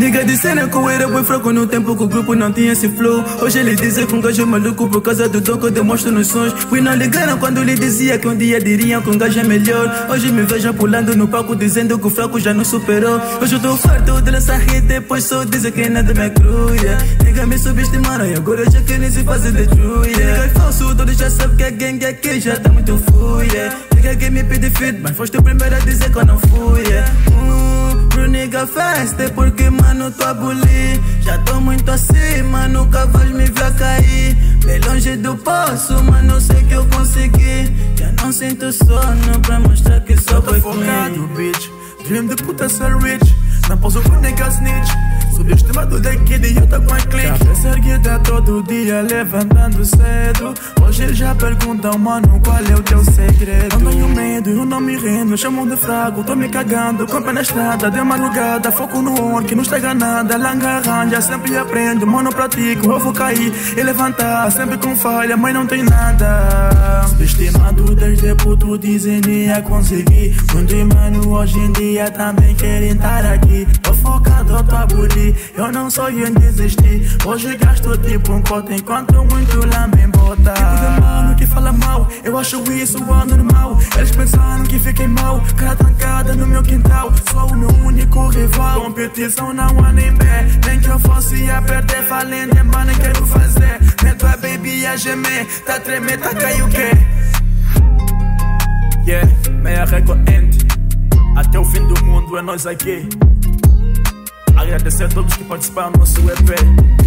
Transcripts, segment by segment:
Nigga dizendo que eu era bem fraco no tempo que o grupo não tinha esse flow. Hoje ele dizem que um gajo é maluco por causa do dom que eu demonstro nos sons. We não ligaram quando lhe dizia que um dia diriam que um gajo é melhor. Hoje me vejam pulando no palco dizendo que o fraco já não superou. Hoje eu tô farto de lançar hit, depois só dizem que nada me cruia. Nigga me subestimaram e agora já querem se fazer de true. Yeah. Nigga é falso, todos já sabem que a gangue aqui já tá muito full. Yeah. Nigga que me pede feed, mas foste o primeiro a dizer que eu não fui. Yeah. Pro nigga festa, porque mano tô a bulir. Já tô muito acima, nunca vais me ver cair. Bem longe do poço, mano, sei que eu consegui. Já não sinto sono pra mostrar que sou Tô boi focado, bitch Dream de puta ser rich Não posso com nigga snitch Subestimado daqui de eu tô com a clique. Cabeça erguida todo dia levantando cedo. Hoje eles já perguntam, mano, qual é o teu segredo? Não tenho medo, eu não me rendo. Chamam de fraco, tô me cagando. Compra na estrada, de madrugada Foco no on, que não estraga nada. Langa arranja, sempre aprendo. Mano, pratico, eu vou cair e levantar. Sempre com falha, mas não tem nada. Subestimado desde puto dizem ia conseguir. Muito mano, hoje em dia também querem estar aqui focado, a bulir Eu não sou em desistir Hoje gasto tipo um coto Enquanto muito lá me bota. Tipo mano que fala mal. Eu acho isso anormal. Eles pensaram que fiquei mal. Cara trancada no meu quintal. Sou o meu único rival. Competição não há nem pé. Nem que eu fosse a perder Falando é mano quero fazer. Meto a baby a gemer. Tá tremer, tá cair o quê? Yeah, meia record end Até o fim do mundo é nós aqui Agradecer a todos que participaram do nosso EP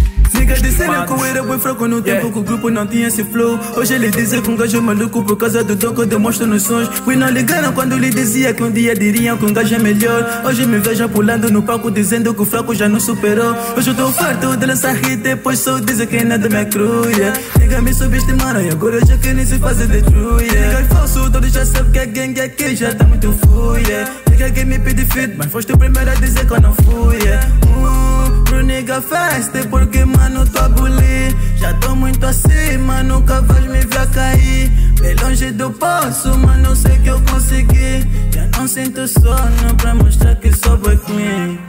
Niggas disseram que eu era bem fraco no tempo Yeah. que o grupo não tinha esse flow. Hoje ele dizem que um gajo é maluco por causa do dom que eu demonstro nos sons. We não ligaram quando lhe dizia que um dia diriam que um gajo é melhor. Hoje me vejam pulando no palco dizendo que o fraco já não superou. Hoje eu tô farto de lançar hit, depois só dizem que nada me cruia. Nigga me subestimaram e agora já querem se fazer de true. Yeah. É falso, todos já sabem que a gangue aqui já tá muito full. Yeah. Nigga que me pede feed, mas foste o primeiro a dizer que eu não fui. Yeah. Uh, pro nigga festa, porque mano tô a bulir. Já tô muito acima, nunca vais me ver cair. Bem longe do poço, mano, sei que eu consegui. Já não sinto sono pra mostrar que sou boy queen.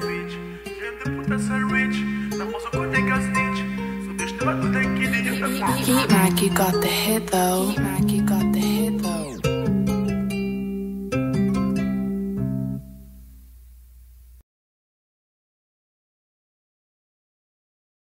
Mac, you got the hit though. Mac, you got